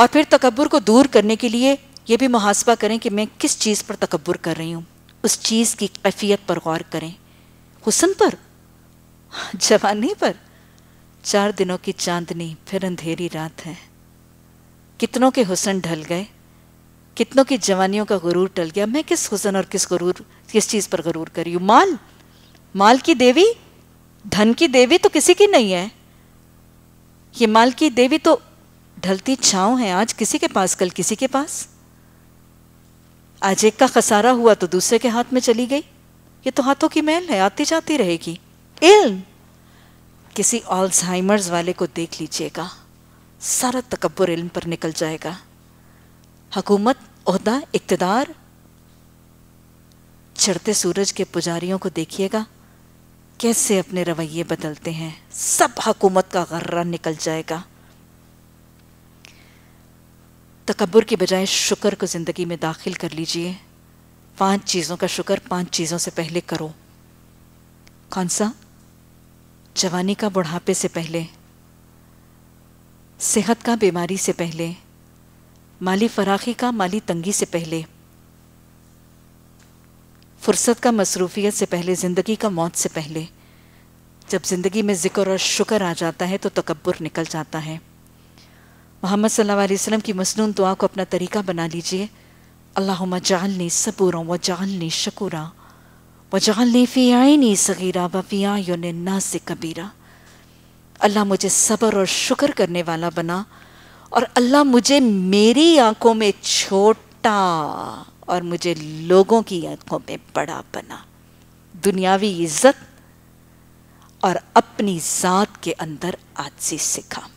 और फिर तकबर को दूर करने के लिए ये भी मुहासबा करें कि मैं किस चीज़ पर तकबर कर रही हूँ। उस चीज़ की कैफियत पर गौर करें। हुसन पर? जवानी पर? चार दिनों की चांदनी, फिर अंधेरी रात है। कितनों के हुसन ढल गए? कितनों की जवानियों का गुरूर टल गया? मैं किस हुसन और किस गुरूर, किस चीज़ पर गुरूर करी हूँ? माल? माल की देवी? धन की देवी तो किसी की नहीं है। ये माल की देवी तो ढलती छाँव है आज किसी के पास कल किसी के पास? आज एक का खसारा हुआ तो दूसरे के हाथ में चली गई। ये तो हाथों की मैल है आती जाती रहेगी। इल्म। किसी ऑल्जाइमर्स वाले को देख लीजिएगा। सारा तकबर इल्म पर निकल जाएगा। हकूमत अहदा इकतदार। चढ़ते सूरज के पुजारियों को देखिएगा कैसे अपने रवैये बदलते हैं। सब हकूमत का गर्रा निकल जाएगा। तकबर की बजाय शुक्र को ज़िंदगी में दाखिल कर लीजिए। पाँच चीज़ों का शुक्र पाँच चीज़ों से पहले करो। कौन सा? जवानी का बुढ़ापे से पहले। सेहत का बीमारी से पहले। माली फराखी का माली तंगी से पहले। फुर्सत का मसरूफियत से पहले, ज़िंदगी का मौत से पहले। जब ज़िंदगी में ज़िक्र और शुक्र आ जाता है तो तकबर निकल जाता है। मोहम्मद सल्लल्लाहु अलैहि वसल्लम की मसनून दुआ को अपना तरीका बना लीजिए अल्लाह जालनी सबूरों व जालनी शकूरा व जालनी फ़ियानी सगीरा व फ़िया से कबीरा अल्लाह मुझे सब्र और शुक्र करने वाला बना और अल्लाह मुझे मेरी आँखों में छोटा और मुझे लोगों की आँखों में बड़ा बना दुनियावी इज़्ज़त और अपनी ज़ात के अंदर आजी सिखा